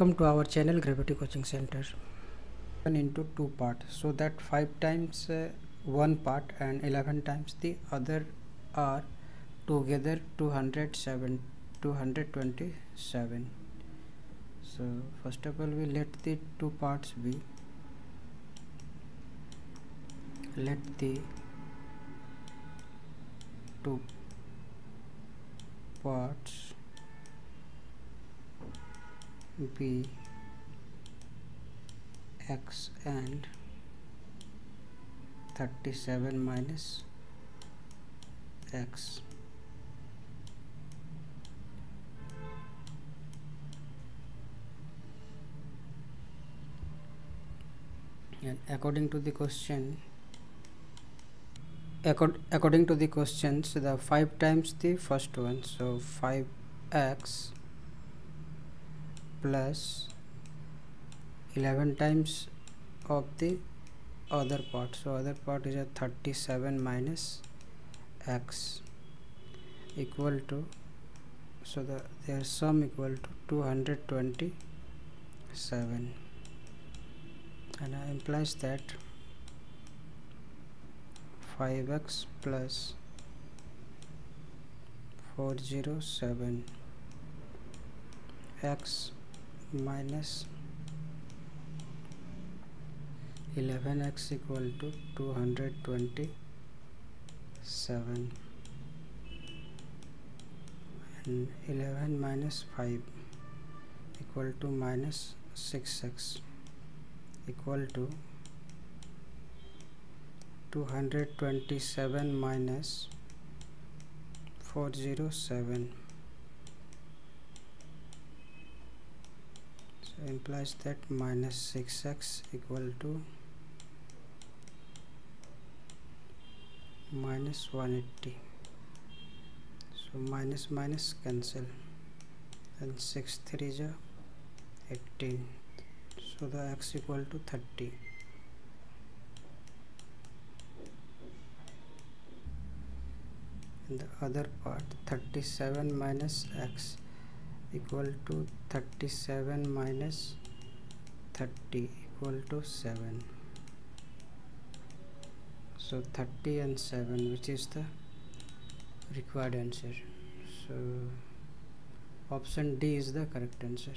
welcome to our channel gravity coaching center. And into two parts so that 5 times uh, one part and 11 times the other are together 207 227 so first of all we let the two parts be. Let the two parts b x and 37 minus x. And according to the question according to the questions the 5 times the first one so 5x plus 11 times of the other part. So other part is a 37 minus x equal to so the their sum equal to 227 and uh, implies that 5x plus 407 x minus 11x equal to 227 and 11 minus 5 equal to minus 6x equal to 227 minus 407 implies that minus 6x equal to minus 180 so minus minus cancel. And 6 3 is 18 so the x equal to 30 and the other part 37 minus x equal to 37 minus 30 equal to 7 so 30 and 7 which is the required answer. So option D is the correct answer